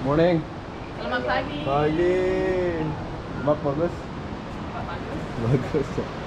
Morning. Selamat pagi. Pagi. Mak bagus. Bagus. Bagus.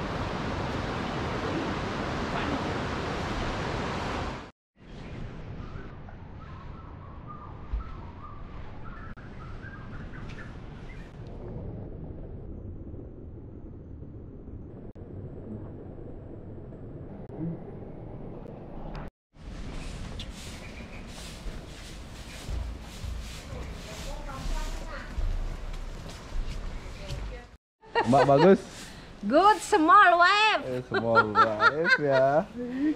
Mak bagus. Good small wave. Eh, semua wife ya.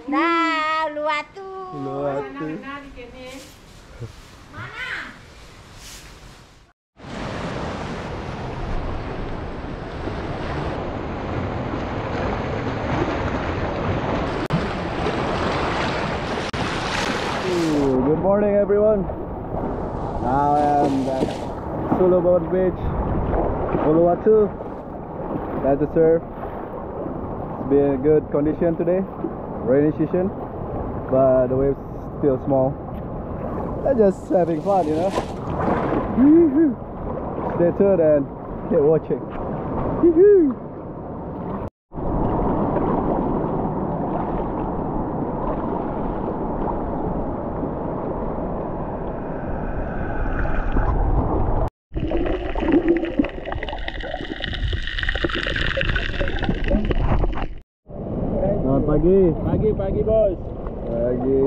Dah, luar tu. Luar tu. Ooh, Good morning, everyone. Now I am at Sulawesi Beach, Uluwatu. That's the surf. It's been a good condition today, rainy season, but the waves still small. I'm just having fun, you know. Stay tuned and keep watching. Woo-hoo. Selamat pagi. Pagi pagi bos. Pagi.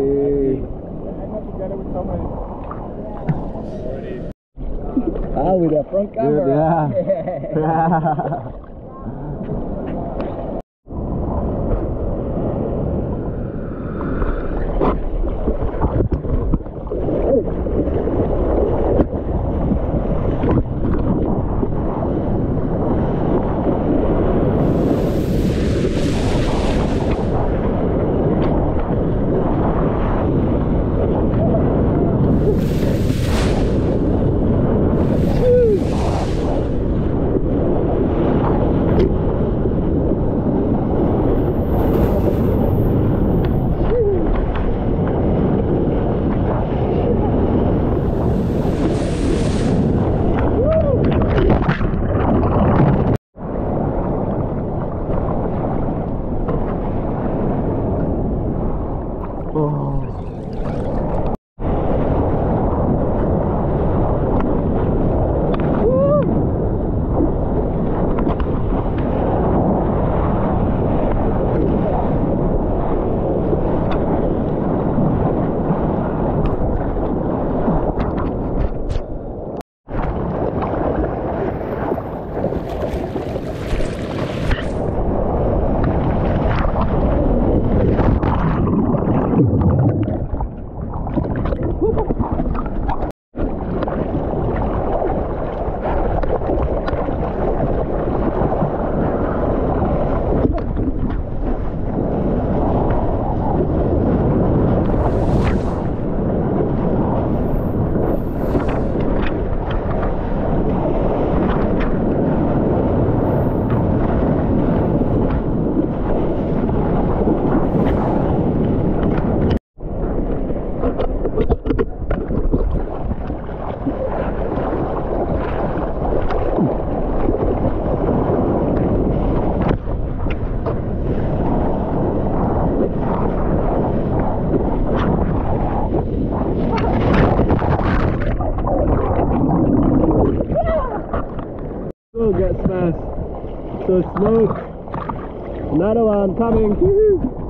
Ah, with a front Good, camera. yeah. Oh. So gets fast. So smoke. Another one coming.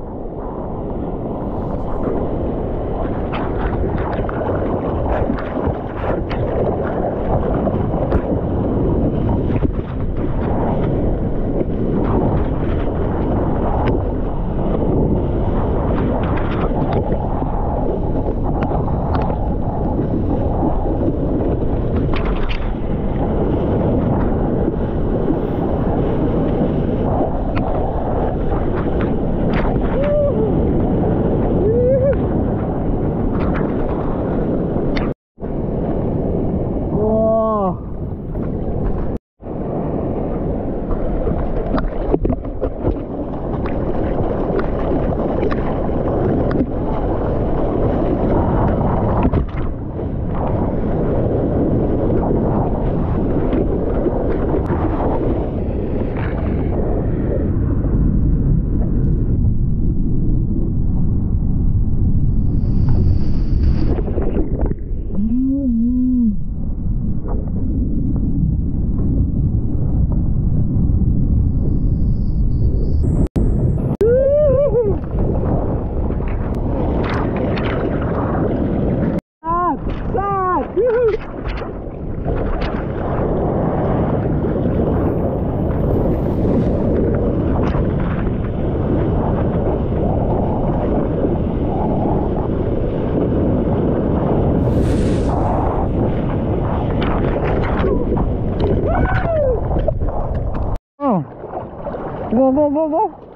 gel gel gel.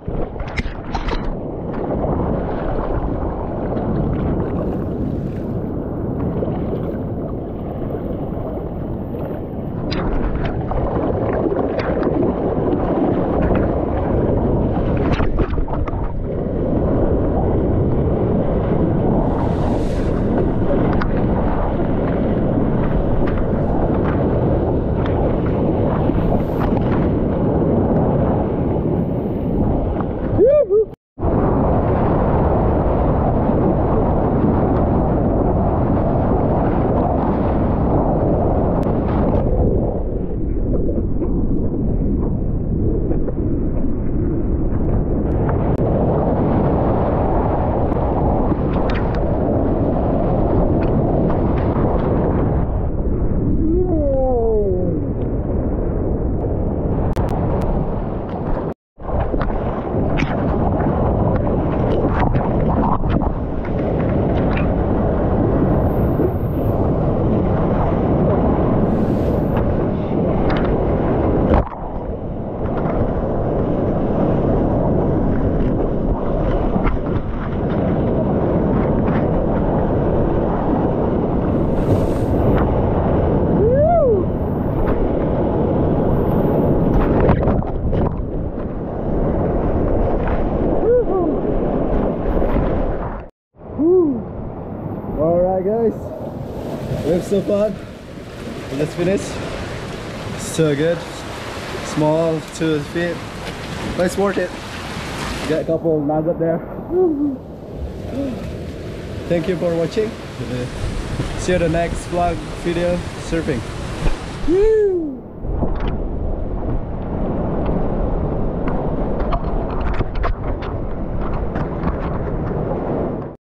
Alright guys, we have so fun. Let's finish. So good. Small two feet. But it's worth it. Got a couple nugget there. Thank you for watching. See you the next vlog video surfing. Woo!